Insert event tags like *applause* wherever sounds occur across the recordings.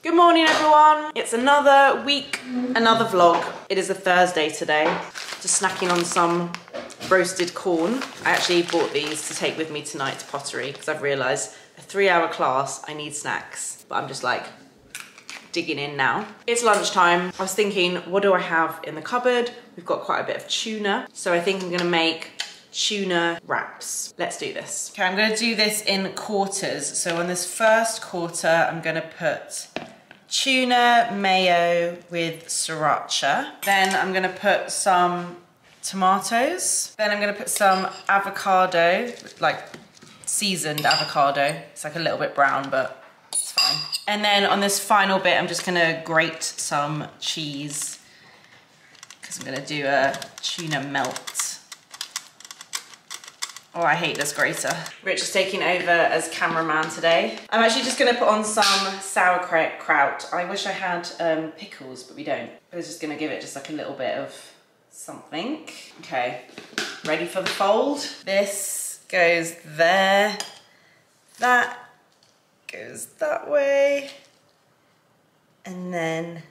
Good morning everyone. It's another week, another vlog. It is a Thursday today. Just snacking on some roasted corn. I actually bought these to take with me tonight to pottery because I've realised a three hour class, I need snacks. But I'm just like digging in now. It's lunchtime. I was thinking, what do I have in the cupboard? We've got quite a bit of tuna. So I think I'm gonna make tuna wraps. Let's do this. Okay, I'm gonna do this in quarters. So on this first quarter, I'm gonna put tuna mayo with sriracha. Then I'm gonna put some tomatoes. Then I'm gonna put some avocado, like seasoned avocado. It's like a little bit brown, but it's fine. And then on this final bit, I'm just gonna grate some cheese because I'm gonna do a tuna melt. Oh, I hate this grater. Rich is taking over as cameraman today. I'm actually just gonna put on some sauerkraut. I wish I had um, pickles, but we don't. I was just gonna give it just like a little bit of something. Okay, ready for the fold? This goes there. That goes that way. And then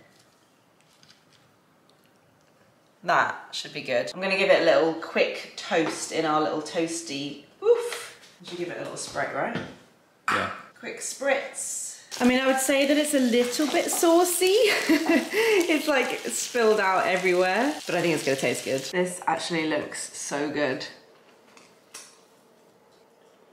that should be good. I'm gonna give it a little quick toast in our little toasty. Oof. You should give it a little spray, right? Yeah. Quick spritz. I mean, I would say that it's a little bit saucy. *laughs* it's like spilled out everywhere, but I think it's gonna taste good. This actually looks so good.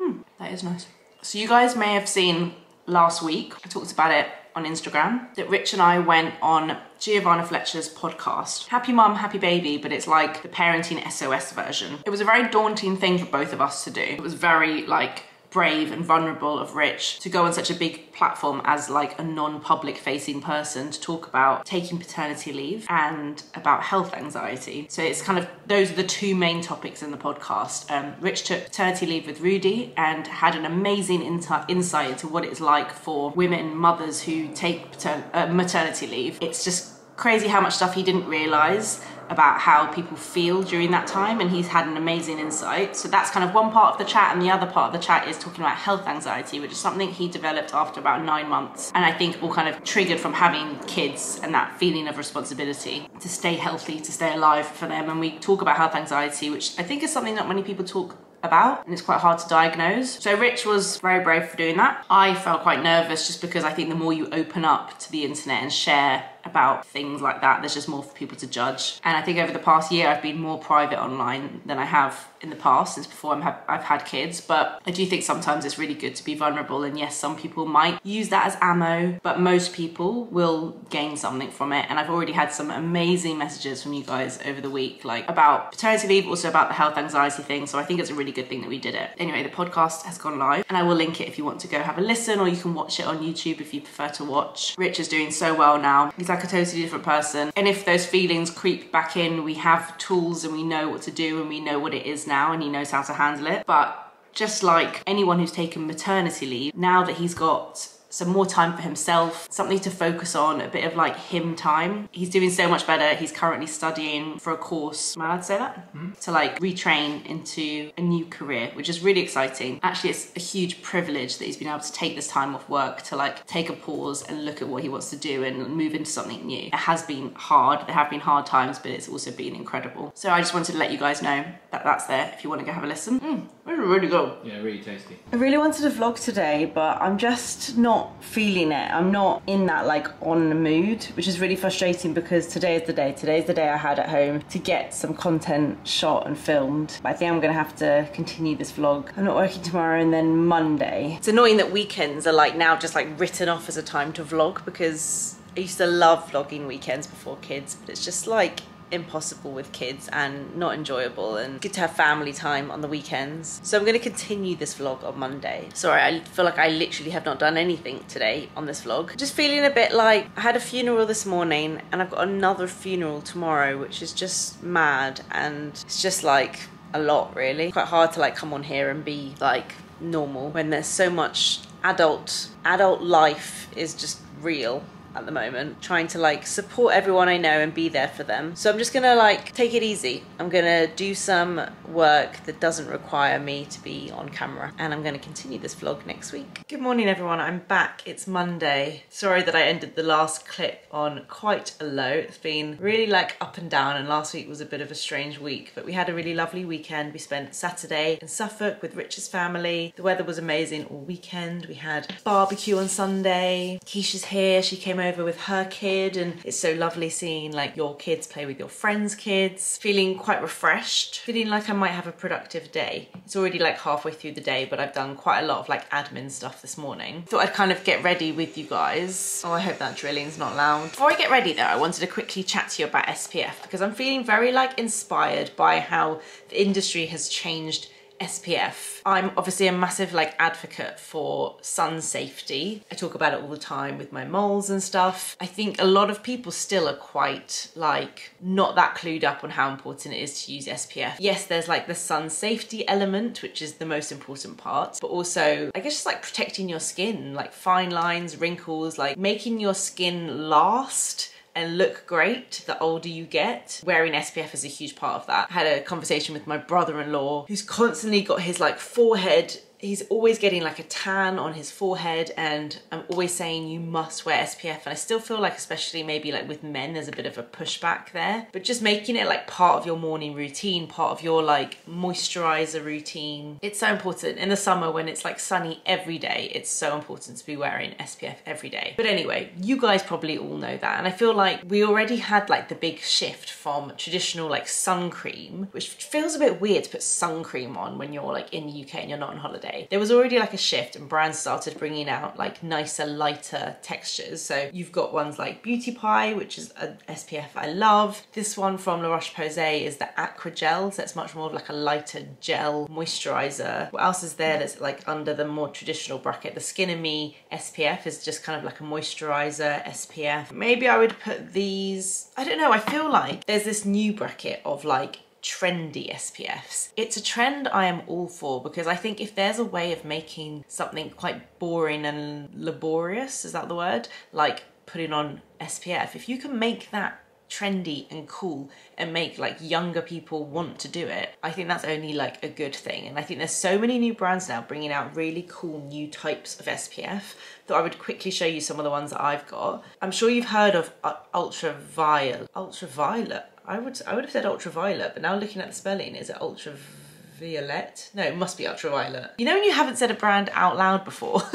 Hmm, that is nice. So you guys may have seen last week, I talked about it on Instagram, that Rich and I went on Giovanna Fletcher's podcast. Happy mum, happy baby, but it's like the parenting SOS version. It was a very daunting thing for both of us to do. It was very like brave and vulnerable of Rich to go on such a big platform as like a non-public facing person to talk about taking paternity leave and about health anxiety. So it's kind of those are the two main topics in the podcast. Um, Rich took paternity leave with Rudy and had an amazing insight into what it's like for women, mothers who take uh, maternity leave. It's just crazy how much stuff he didn't realize about how people feel during that time and he's had an amazing insight so that's kind of one part of the chat and the other part of the chat is talking about health anxiety which is something he developed after about nine months and i think all kind of triggered from having kids and that feeling of responsibility to stay healthy to stay alive for them and we talk about health anxiety which i think is something that many people talk about and it's quite hard to diagnose. So Rich was very brave for doing that. I felt quite nervous just because I think the more you open up to the internet and share about things like that, there's just more for people to judge. And I think over the past year, I've been more private online than I have in the past since before i have had kids. But I do think sometimes it's really good to be vulnerable. And yes, some people might use that as ammo, but most people will gain something from it. And I've already had some amazing messages from you guys over the week, like about paternity leave, also about the health anxiety thing. So I think it's a really good thing that we did it. Anyway, the podcast has gone live and I will link it if you want to go have a listen or you can watch it on YouTube if you prefer to watch. Rich is doing so well now. He's like a totally different person. And if those feelings creep back in, we have tools and we know what to do and we know what it is now and he knows how to handle it. But just like anyone who's taken maternity leave, now that he's got some more time for himself, something to focus on, a bit of like him time. He's doing so much better. He's currently studying for a course, am I allowed to say that? Mm. To like retrain into a new career, which is really exciting. Actually, it's a huge privilege that he's been able to take this time off work to like take a pause and look at what he wants to do and move into something new. It has been hard. There have been hard times, but it's also been incredible. So I just wanted to let you guys know that that's there if you want to go have a listen. Mm, really good. Yeah, really tasty. I really wanted to vlog today, but I'm just not feeling it. I'm not in that like on the mood, which is really frustrating because today is the day. Today is the day I had at home to get some content shot and filmed. But I think I'm gonna have to continue this vlog. I'm not working tomorrow and then Monday. It's annoying that weekends are like now just like written off as a time to vlog because I used to love vlogging weekends before kids, but it's just like impossible with kids and not enjoyable and good to have family time on the weekends. So I'm going to continue this vlog on Monday. Sorry, I feel like I literally have not done anything today on this vlog. Just feeling a bit like I had a funeral this morning and I've got another funeral tomorrow, which is just mad and it's just like a lot really. Quite hard to like come on here and be like normal when there's so much adult adult life is just real at the moment, trying to like support everyone I know and be there for them. So I'm just gonna like take it easy. I'm gonna do some work that doesn't require me to be on camera and I'm gonna continue this vlog next week. Good morning everyone, I'm back. It's Monday. Sorry that I ended the last clip on quite a low. It's been really like up and down and last week was a bit of a strange week, but we had a really lovely weekend. We spent Saturday in Suffolk with Rich's family. The weather was amazing all weekend. We had barbecue on Sunday. Keisha's here. She came over with her kid and it's so lovely seeing like your kids play with your friends' kids. Feeling quite refreshed. Feeling like I might have a productive day. It's already like halfway through the day, but I've done quite a lot of like admin stuff this morning. Thought I'd kind of get ready with you guys. Oh, I hope that drilling's not loud. Before I get ready though, I wanted to quickly chat to you about SPF because I'm feeling very like inspired by how the industry has changed SPF. I'm obviously a massive like advocate for sun safety. I talk about it all the time with my moles and stuff. I think a lot of people still are quite like not that clued up on how important it is to use SPF. Yes, there's like the sun safety element, which is the most important part, but also I guess just like protecting your skin, like fine lines, wrinkles, like making your skin last and look great the older you get. Wearing SPF is a huge part of that. I had a conversation with my brother-in-law who's constantly got his like forehead he's always getting like a tan on his forehead and I'm always saying you must wear SPF and I still feel like especially maybe like with men there's a bit of a pushback there. But just making it like part of your morning routine part of your like moisturizer routine it's so important. In the summer when it's like sunny every day it's so important to be wearing SPF every day. But anyway you guys probably all know that and I feel like we already had like the big shift from traditional like sun cream which feels a bit weird to put sun cream on when you're like in the UK and you're not on holiday there was already like a shift and brands started bringing out like nicer, lighter textures. So you've got ones like Beauty Pie, which is a SPF I love. This one from La Roche-Posay is the Aqua Gel, so it's much more of like a lighter gel moisturizer. What else is there that's like under the more traditional bracket? The Skin and Me SPF is just kind of like a moisturizer SPF. Maybe I would put these, I don't know, I feel like there's this new bracket of like trendy SPFs. It's a trend I am all for because I think if there's a way of making something quite boring and laborious, is that the word? Like putting on SPF, if you can make that trendy and cool and make like younger people want to do it i think that's only like a good thing. And i think there's so many new brands now bringing out really cool new types of spf that i would quickly show you some of the ones that i've got. I'm sure you've heard of uh, ultraviolet. Ultraviolet I would I would have said ultraviolet, but now looking at the spelling, is it ultraviolet? No, it must be ultraviolet. You know when you haven't said a brand out loud before? *laughs*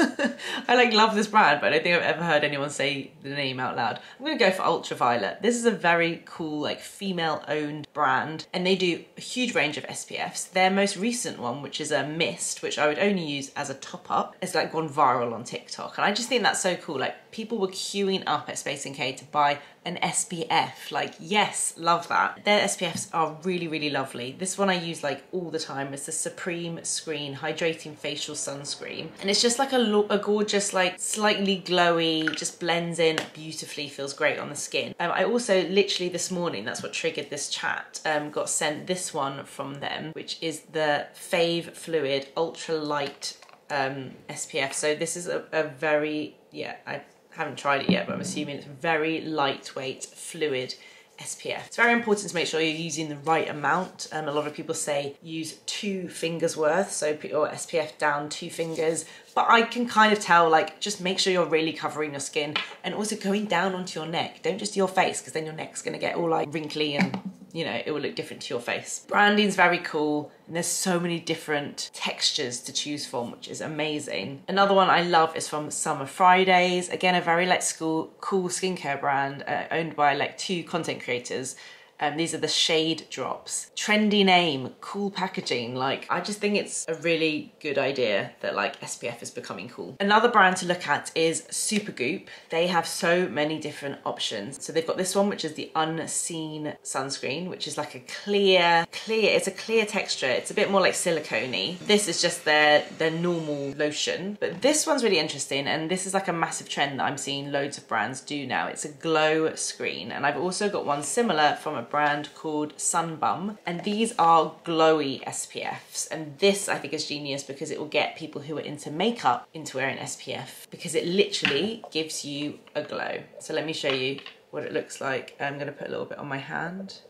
I like love this brand, but I don't think I've ever heard anyone say the name out loud. I'm gonna go for ultraviolet. This is a very cool, like female owned brand, and they do a huge range of SPFs. Their most recent one, which is a mist, which I would only use as a top up, has like gone viral on TikTok. And I just think that's so cool. Like people were queuing up at Space NK to buy an SPF. Like, yes, love that. Their SPFs are really, really lovely. This one I use like all the time. It's the Supreme Screen Hydrating Facial Sunscreen. And it's just like a, a gorgeous, like slightly glowy, just blends in beautifully, feels great on the skin. Um, I also literally this morning, that's what triggered this chat, um, got sent this one from them, which is the Fave Fluid Ultra Light um, SPF. So this is a, a very, yeah, I haven't tried it yet, but I'm assuming it's very lightweight, fluid SPF. It's very important to make sure you're using the right amount. Um, a lot of people say use two fingers worth, so put your SPF down two fingers. But I can kind of tell, like, just make sure you're really covering your skin and also going down onto your neck. Don't just your face, because then your neck's gonna get all like wrinkly and you know, it will look different to your face. Branding's very cool and there's so many different textures to choose from, which is amazing. Another one I love is from Summer Fridays. Again, a very like school, cool skincare brand uh, owned by like two content creators um, these are the shade drops. Trendy name, cool packaging. Like, I just think it's a really good idea that like SPF is becoming cool. Another brand to look at is Supergoop. They have so many different options. So they've got this one, which is the unseen sunscreen, which is like a clear, clear, it's a clear texture. It's a bit more like silicone This is just their, their normal lotion. But this one's really interesting. And this is like a massive trend that I'm seeing loads of brands do now. It's a glow screen. And I've also got one similar from a brand called Sunbum. And these are glowy SPFs. And this I think is genius because it will get people who are into makeup into wearing SPF because it literally gives you a glow. So let me show you what it looks like. I'm gonna put a little bit on my hand.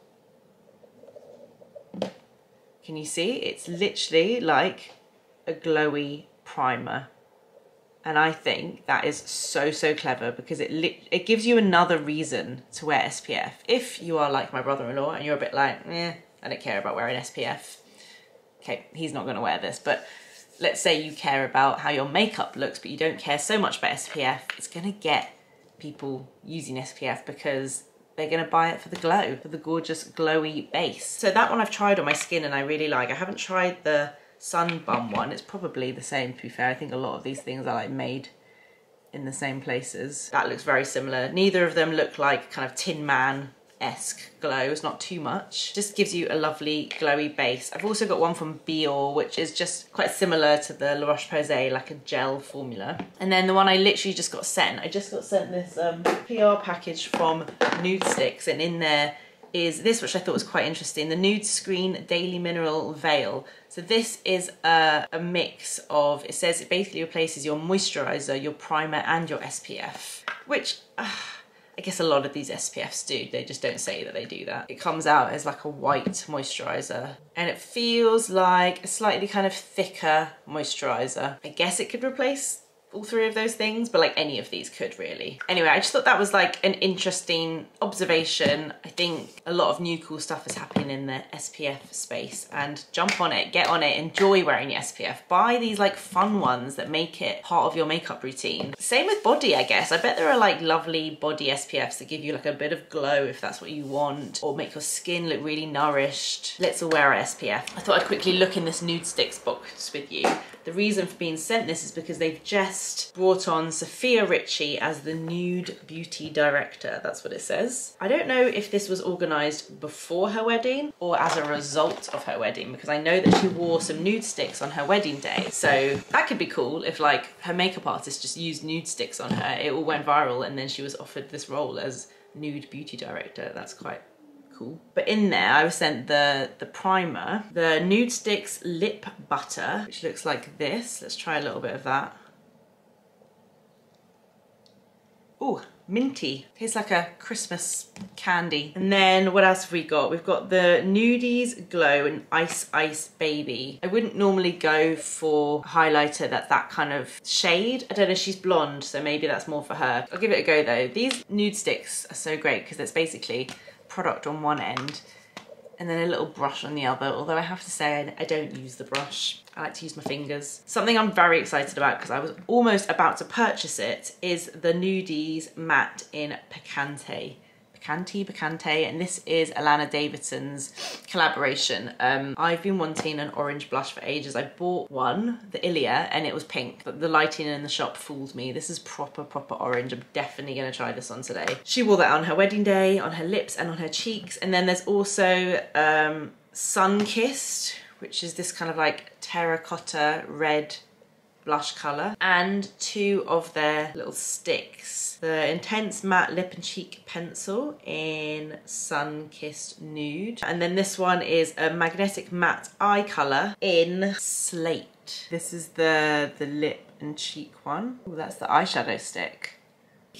Can you see? It's literally like a glowy primer. And I think that is so, so clever because it it gives you another reason to wear SPF. If you are like my brother-in-law and you're a bit like, eh, I don't care about wearing SPF. Okay, he's not gonna wear this, but let's say you care about how your makeup looks, but you don't care so much about SPF, it's gonna get people using SPF because they're gonna buy it for the glow, for the gorgeous glowy base. So that one I've tried on my skin and I really like. I haven't tried the Sunbum one. It's probably the same to be fair. I think a lot of these things are like made in the same places. That looks very similar. Neither of them look like kind of Tin Man esque glow. It's not too much. Just gives you a lovely glowy base. I've also got one from Biore, which is just quite similar to the La Roche-Posay, like a gel formula. And then the one I literally just got sent, I just got sent this um, PR package from Nudestix and in there is this, which I thought was quite interesting, the Nude Screen Daily Mineral Veil. So this is a, a, mix of, it says it basically replaces your moisturizer, your primer and your SPF, which uh, I guess a lot of these SPFs do. They just don't say that they do that. It comes out as like a white moisturizer and it feels like a slightly kind of thicker moisturizer. I guess it could replace all three of those things, but like any of these could really. Anyway, I just thought that was like an interesting observation. I think a lot of new cool stuff is happening in the SPF space and jump on it, get on it, enjoy wearing your SPF. Buy these like fun ones that make it part of your makeup routine. Same with body, I guess. I bet there are like lovely body SPFs that give you like a bit of glow if that's what you want or make your skin look really nourished. Let's all wear our SPF. I thought I'd quickly look in this Nudestix box with you. The reason for being sent this is because they've just brought on Sofia Richie as the nude beauty director. That's what it says. I don't know if this was organised before her wedding or as a result of her wedding because I know that she wore some Nudestix on her wedding day. So that could be cool if like her makeup artist just used Nudestix on her. It all went viral and then she was offered this role as nude beauty director. That's quite cool. But in there I was sent the, the primer, the Nudestix Lip Butter, which looks like this. Let's try a little bit of that. Ooh, minty. Tastes like a Christmas candy. And then what else have we got? We've got the Nudies Glow and Ice Ice Baby. I wouldn't normally go for highlighter that's that kind of shade. I don't know, she's blonde, so maybe that's more for her. I'll give it a go though. These Nudestix are so great because it's basically product on one end and then a little brush on the other, although I have to say I don't use the brush. I like to use my fingers. Something I'm very excited about because I was almost about to purchase it is the Nudies matte in Picante. Picante, Picante, and this is Allana Davison's collaboration. Um, I've been wanting an orange blush for ages. I bought one, the Ilia, and it was pink, but the lighting in the shop fooled me. This is proper, proper orange. I'm definitely gonna try this on today. She wore that on her wedding day, on her lips and on her cheeks. And then there's also um, Sun Kissed, which is this kind of like terracotta red blush colour and two of their little sticks. The Intense Matte Lip and Cheek Pencil in Sun Kissed Nude. And then this one is a Magnetic Matte Eye Colour in Slate. This is the, the lip and cheek one. Ooh, that's the eyeshadow stick.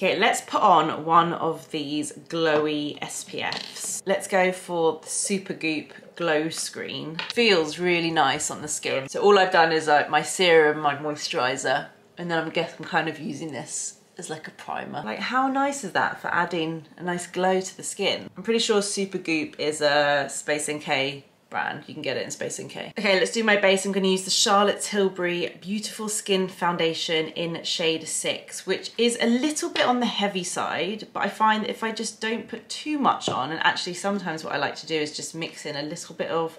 Okay, let's put on one of these glowy SPFs. Let's go for the Super Goop Glow Screen. Feels really nice on the skin. So all I've done is like my serum, my moisturizer, and then I'm guess I'm kind of using this as like a primer. Like how nice is that for adding a nice glow to the skin? I'm pretty sure Super Goop is a Space NK brand. You can get it in Space NK. Okay, let's do my base. I'm gonna use the Charlotte Tilbury Beautiful Skin Foundation in shade six, which is a little bit on the heavy side, but I find that if I just don't put too much on, and actually sometimes what I like to do is just mix in a little bit of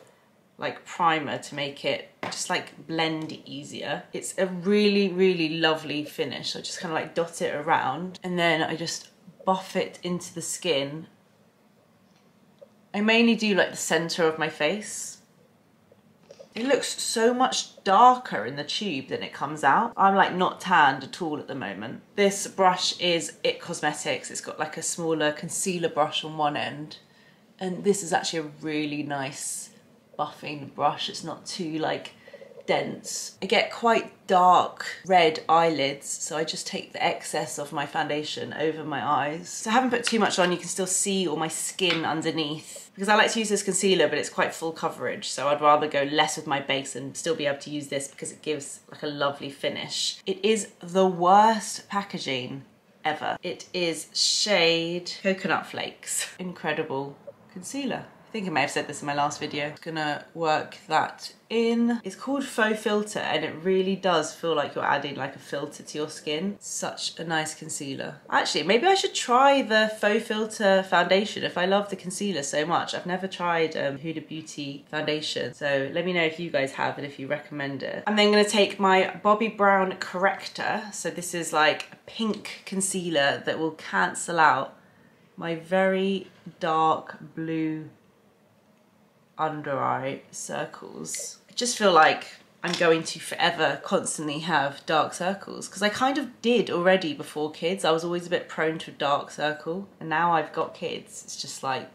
like primer to make it just like blend easier. It's a really, really lovely finish. I just kind of like dot it around and then I just buff it into the skin I mainly do like the center of my face. It looks so much darker in the tube than it comes out. I'm like not tanned at all at the moment. This brush is IT Cosmetics. It's got like a smaller concealer brush on one end And this is actually a really nice buffing brush. It's not too like dense. I get quite dark red eyelids, so I just take the excess of my foundation over my eyes. So I haven't put too much on, you can still see all my skin underneath. Because I like to use this concealer, but it's quite full coverage, so I'd rather go less with my base and still be able to use this because it gives like a lovely finish. It is the worst packaging ever. It is shade Coconut Flakes. Incredible concealer. I think I may have said this in my last video. I'm gonna work that in. It's called Faux Filter and it really does feel like you're adding like a filter to your skin. Such a nice concealer. Actually, maybe I should try the Faux Filter foundation if I love the concealer so much. I've never tried um, Huda Beauty foundation. So let me know if you guys have and if you recommend it. I'm then gonna take my Bobbi Brown corrector. So this is like a pink concealer that will cancel out my very dark blue under eye circles. I just feel like I'm going to forever constantly have dark circles because I kind of did already before kids. I was always a bit prone to a dark circle and now I've got kids. It's just like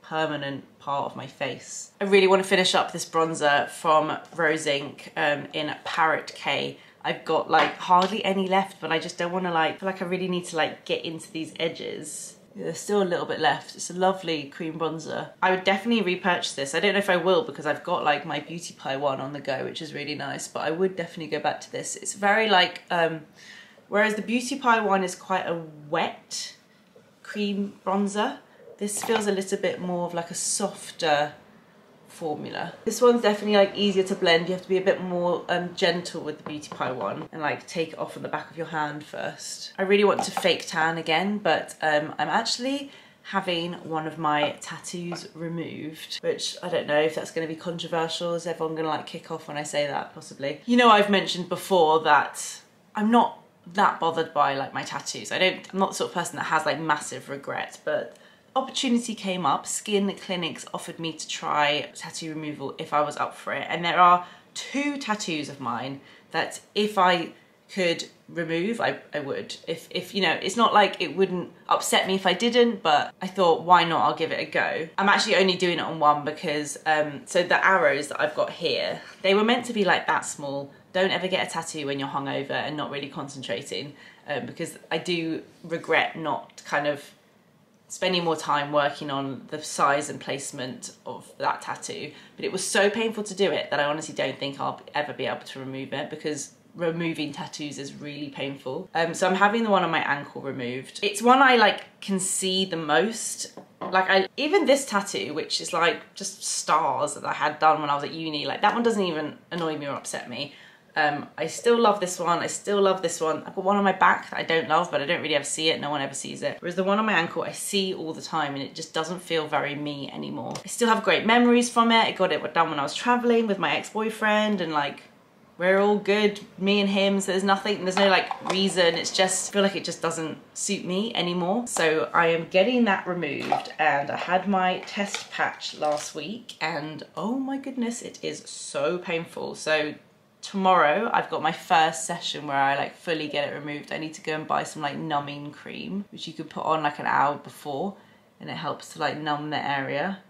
permanent part of my face. I really want to finish up this bronzer from Rose Inc um, in Parrot Cay. I've got like hardly any left but I just don't want to like, feel like I really need to like get into these edges there's still a little bit left. It's a lovely cream bronzer. I would definitely repurchase this. I don't know if I will because I've got like my Beauty Pie one on the go, which is really nice, but I would definitely go back to this. It's very like, um, whereas the Beauty Pie one is quite a wet cream bronzer, this feels a little bit more of like a softer formula. This one's definitely like easier to blend. You have to be a bit more um, gentle with the Beauty Pie one and like take it off on the back of your hand first. I really want to fake tan again, but um, I'm actually having one of my tattoos removed, which I don't know if that's going to be controversial. Is everyone going to like kick off when I say that? Possibly. You know, I've mentioned before that I'm not that bothered by like my tattoos. I don't, I'm not the sort of person that has like massive regret, but opportunity came up, skin clinics offered me to try tattoo removal if I was up for it. And there are two tattoos of mine that if I could remove, I, I would. If, if, you know, it's not like it wouldn't upset me if I didn't, but I thought, why not? I'll give it a go. I'm actually only doing it on one because, um, so the arrows that I've got here, they were meant to be like that small. Don't ever get a tattoo when you're hungover and not really concentrating um, because I do regret not kind of spending more time working on the size and placement of that tattoo. But it was so painful to do it that I honestly don't think I'll ever be able to remove it because removing tattoos is really painful. Um, so I'm having the one on my ankle removed. It's one I like can see the most. Like I, even this tattoo, which is like just stars that I had done when I was at uni, like that one doesn't even annoy me or upset me. Um, I still love this one. I still love this one. I've got one on my back that I don't love, but I don't really ever see it. No one ever sees it. Whereas the one on my ankle, I see all the time and it just doesn't feel very me anymore. I still have great memories from it. I got it done when I was traveling with my ex-boyfriend and like, we're all good, me and him, so there's nothing, there's no like reason, it's just, I feel like it just doesn't suit me anymore. So I am getting that removed and I had my test patch last week and oh my goodness, it is so painful. So tomorrow I've got my first session where I like fully get it removed. I need to go and buy some like numbing cream, which you could put on like an hour before and it helps to like numb the area.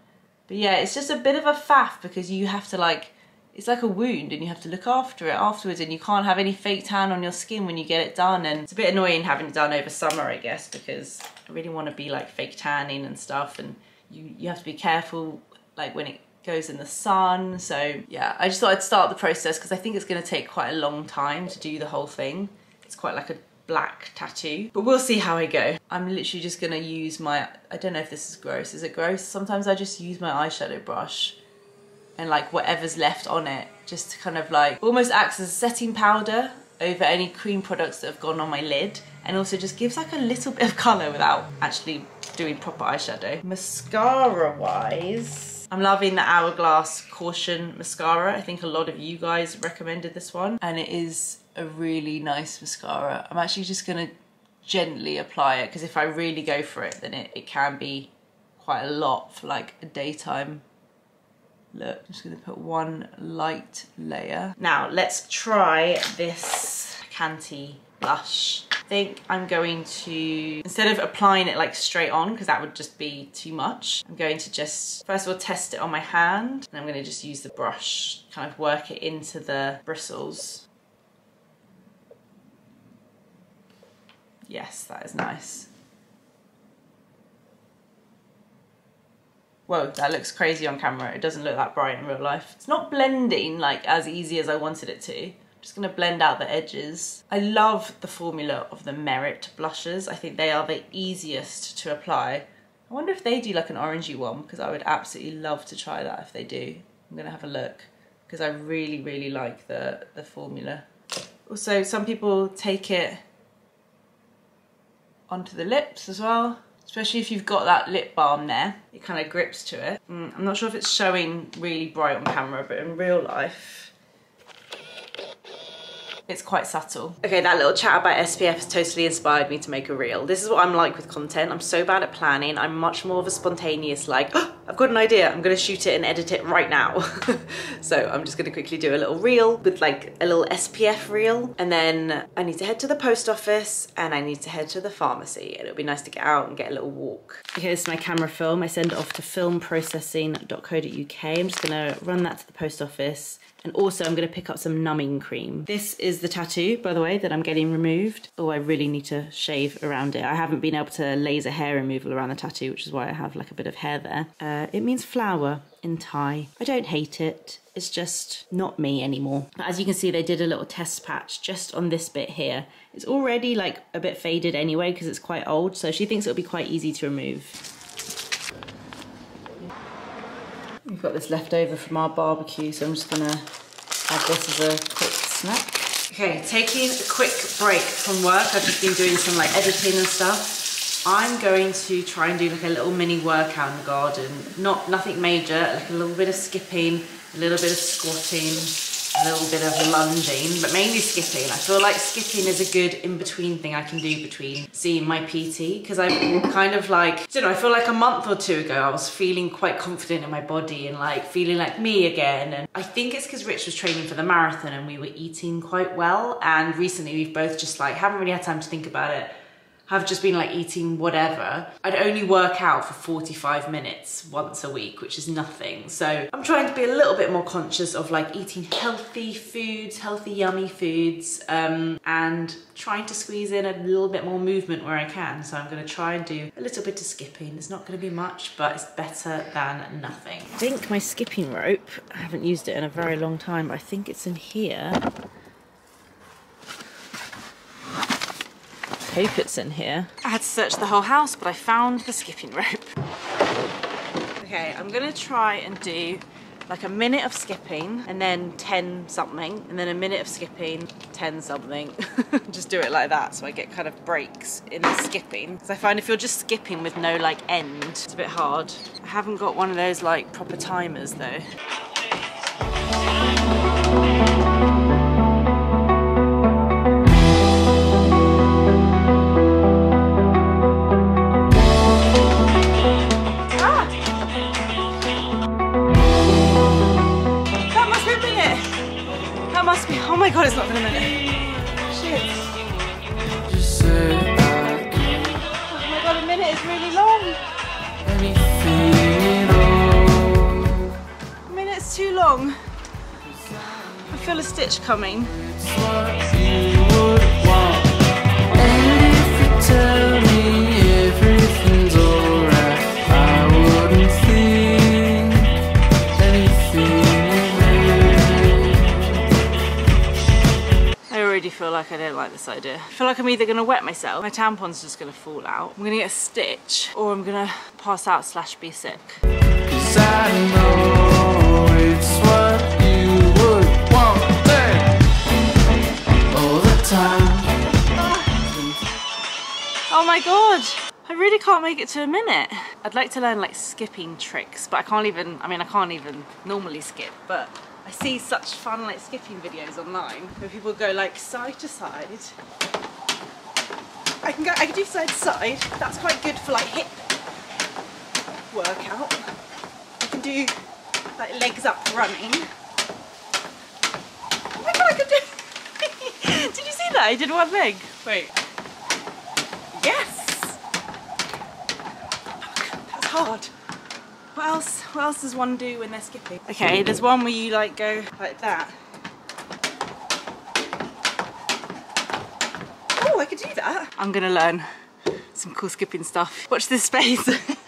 But yeah, it's just a bit of a faff because you have to like, it's like a wound and you have to look after it afterwards and you can't have any fake tan on your skin when you get it done and it's a bit annoying having it done over summer I guess because I really want to be like fake tanning and stuff and you, you have to be careful like when it goes in the sun. So yeah, I just thought I'd start the process because I think it's gonna take quite a long time to do the whole thing. It's quite like a black tattoo, but we'll see how I go. I'm literally just gonna use my, I don't know if this is gross. Is it gross? Sometimes I just use my eyeshadow brush and like whatever's left on it just to kind of like almost acts as a setting powder over any cream products that have gone on my lid and also just gives like a little bit of colour without actually doing proper eyeshadow. Mascara wise, I'm loving the Hourglass Caution Mascara. I think a lot of you guys recommended this one and it is a really nice mascara. I'm actually just gonna gently apply it because if I really go for it then it, it can be quite a lot for like a daytime look. I'm just gonna put one light layer. Now let's try this Canty blush think I'm going to, instead of applying it like straight on, because that would just be too much, I'm going to just, first of all, test it on my hand. And I'm gonna just use the brush, kind of work it into the bristles. Yes, that is nice. Whoa, that looks crazy on camera. It doesn't look that bright in real life. It's not blending like as easy as I wanted it to. Just gonna blend out the edges. I love the formula of the Merit blushes. I think they are the easiest to apply. I wonder if they do like an orangey one because I would absolutely love to try that if they do. I'm gonna have a look because I really, really like the, the formula. Also, some people take it onto the lips as well, especially if you've got that lip balm there. It kind of grips to it. Mm, I'm not sure if it's showing really bright on camera, but in real life, it's quite subtle. Okay, that little chat about SPF has totally inspired me to make a reel. This is what I'm like with content. I'm so bad at planning. I'm much more of a spontaneous like, oh, *gasps* I've got an idea. I'm gonna shoot it and edit it right now. *laughs* so I'm just gonna quickly do a little reel with like a little SPF reel. And then I need to head to the post office and I need to head to the pharmacy. And it'll be nice to get out and get a little walk. Okay, this my camera film. I send it off to filmprocessing.co.uk. I'm just gonna run that to the post office and also I'm gonna pick up some numbing cream. This is the tattoo, by the way, that I'm getting removed. Oh, I really need to shave around it. I haven't been able to laser hair removal around the tattoo, which is why I have like a bit of hair there. Uh, it means flower in Thai. I don't hate it. It's just not me anymore. As you can see, they did a little test patch just on this bit here. It's already like a bit faded anyway because it's quite old, so she thinks it'll be quite easy to remove. We've got this left over from our barbecue, so I'm just gonna add this as a quick snack. Okay, taking a quick break from work. I've just been doing some like editing and stuff. I'm going to try and do like a little mini workout in the garden. Not nothing major, like a little bit of skipping, a little bit of squatting, a little bit of lunging, but mainly skipping. I feel like skipping is a good in-between thing I can do between seeing my PT because I'm kind of like, you know, I feel like a month or two ago I was feeling quite confident in my body and like feeling like me again. And I think it's because Rich was training for the marathon and we were eating quite well. And recently we've both just like, haven't really had time to think about it have just been like eating whatever, I'd only work out for 45 minutes once a week, which is nothing. So I'm trying to be a little bit more conscious of like eating healthy foods, healthy, yummy foods, um, and trying to squeeze in a little bit more movement where I can. So I'm gonna try and do a little bit of skipping. It's not gonna be much, but it's better than nothing. I think my skipping rope, I haven't used it in a very long time, I think it's in here. Hope it's in here. I had to search the whole house, but I found the skipping rope. Okay, I'm gonna try and do like a minute of skipping and then 10 something and then a minute of skipping 10 something *laughs* just do it like that so I get kind of breaks in the skipping because I find if you're just skipping with no like end it's a bit hard I haven't got one of those like proper timers though god, it's not been a minute. Shit. Oh my god, a minute is really long. A minute's too long. I feel a stitch coming. This idea. I feel like I'm either gonna wet myself, my tampon's just gonna fall out, I'm gonna get a stitch, or I'm gonna pass out slash be sick. Oh my god! I really can't make it to a minute. I'd like to learn like skipping tricks, but I can't even, I mean I can't even normally skip, but I see such fun like skipping videos online where people go like side to side. I can go, I can do side to side. That's quite good for like hip workout. I can do like legs up running. Oh my god, I can do, *laughs* did you see that? I did one leg. Wait. Yes! That's hard. What else, what else does one do when they're skipping? Okay, there's one where you like go like that. Oh, I could do that. I'm gonna learn some cool skipping stuff. Watch this space. *laughs*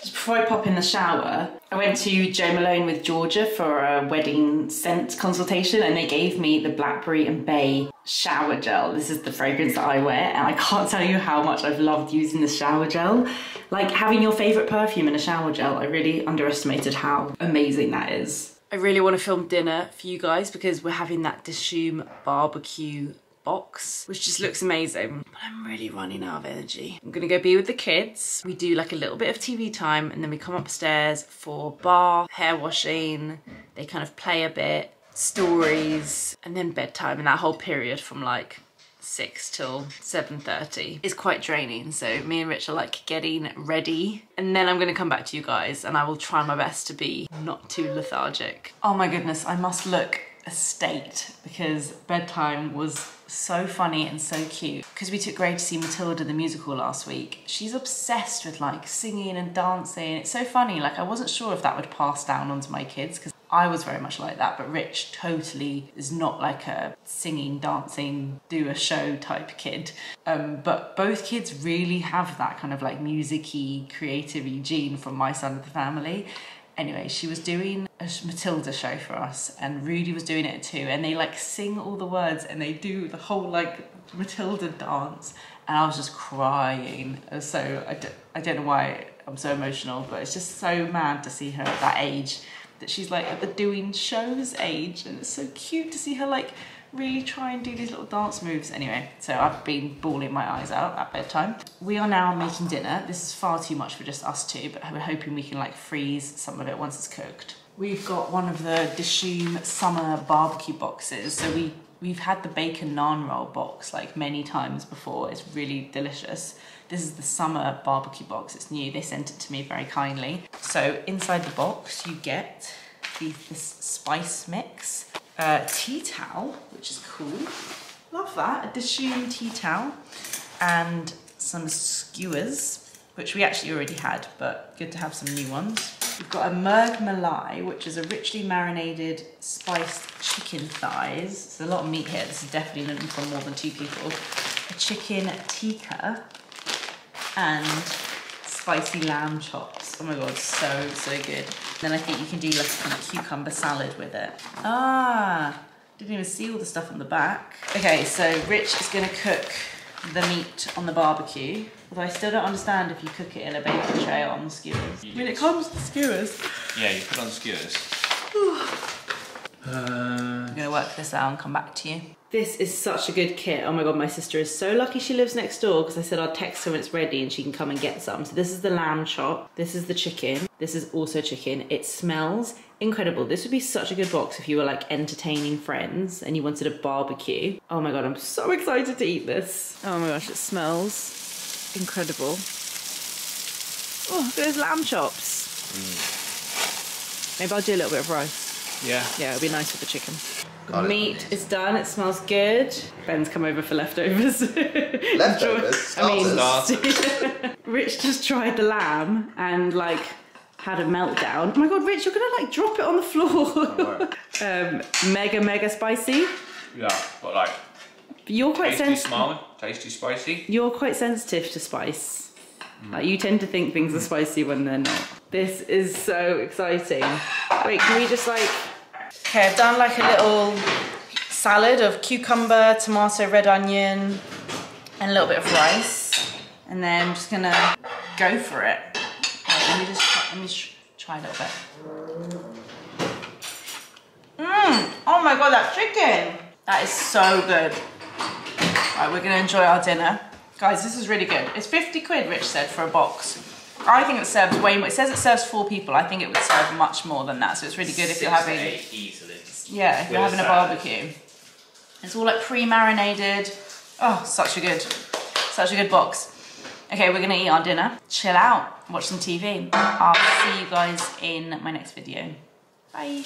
Just before I pop in the shower, I went to Jo Malone with Georgia for a wedding scent consultation and they gave me the Blackberry and Bay shower gel. This is the fragrance that I wear and I can't tell you how much I've loved using the shower gel. Like having your favourite perfume in a shower gel, I really underestimated how amazing that is. I really want to film dinner for you guys because we're having that Dishoom barbecue box, which just looks amazing. But I'm really running out of energy. I'm gonna go be with the kids. We do like a little bit of TV time and then we come upstairs for bath, hair washing. They kind of play a bit, stories, and then bedtime. And that whole period from like 6 till 7.30 is quite draining so me and Rich are like getting ready and then I'm gonna come back to you guys and I will try my best to be not too lethargic. Oh my goodness I must look state because bedtime was so funny and so cute. Because we took Gray to see Matilda the musical last week, she's obsessed with like singing and dancing. It's so funny, like I wasn't sure if that would pass down onto my kids because I was very much like that, but Rich totally is not like a singing, dancing, do a show type kid. Um, but both kids really have that kind of like musicy, creative gene from my side of the family. Anyway, she was doing a Matilda show for us and Rudy was doing it too and they like sing all the words and they do the whole like Matilda dance and I was just crying. So I don't, I don't know why I'm so emotional but it's just so mad to see her at that age that she's like at the doing shows age and it's so cute to see her like really try and do these little dance moves. Anyway, so I've been bawling my eyes out at bedtime. We are now making dinner. This is far too much for just us two, but we're hoping we can like freeze some of it once it's cooked. We've got one of the Dishoom summer barbecue boxes. So we, we've had the bacon naan roll box like many times before. It's really delicious. This is the summer barbecue box, it's new. They sent it to me very kindly. So inside the box you get this spice mix uh, tea towel, which is cool. Love that, a Dishoom tea towel. And some skewers, which we actually already had, but good to have some new ones. We've got a Murgh Malai, which is a richly marinated spiced chicken thighs. There's a lot of meat here. This is definitely for more than two people. A chicken tikka and spicy lamb chops. Oh my god, so, so good. Then I think you can do like a kind of cucumber salad with it. Ah, didn't even see all the stuff on the back. Okay, so Rich is gonna cook the meat on the barbecue. Although I still don't understand if you cook it in a baking tray or on the skewers. When it comes to skewers. Yeah, you put on skewers. uh, I'm gonna work this out and come back to you. This is such a good kit. Oh my god, my sister is so lucky she lives next door because I said I'll text her when it's ready and she can come and get some. So this is the lamb chop. This is the chicken. This is also chicken. It smells incredible. This would be such a good box if you were like entertaining friends and you wanted a barbecue. Oh my god, I'm so excited to eat this. Oh my gosh, it smells incredible. Oh, there's lamb chops. Mm. Maybe I'll do a little bit of rice. Yeah. Yeah, it'll be nice with the chicken. Got Meat it. is done. It smells good. Ben's come over for leftovers. *laughs* Leftovers? I mean, *laughs* Rich just tried the lamb and like had a meltdown. Oh my god, Rich, you're gonna like drop it on the floor. *laughs* um, mega, mega spicy. Yeah, but like. You're quite sensitive. tasty, spicy. You're quite sensitive to spice. Mm. Like you tend to think things are spicy when they're not. This is so exciting. Wait, can we just like Okay, I've done like a little salad of cucumber, tomato, red onion, and a little bit of rice. And then I'm just gonna go for it. Right, let me just try, let me try a little bit. Mmm, oh my god, that chicken. That is so good. Right, we're gonna enjoy our dinner. Guys, this is really good. It's 50 quid, Rich said, for a box. I think it serves way more. It says it serves four people. I think it would serve much more than that. So it's really good if you're having. easily. Yeah, if you're having a barbecue. It's all like pre-marinated. Oh, such a good, such a good box. Okay, we're gonna eat our dinner, chill out, watch some TV. I'll see you guys in my next video. Bye.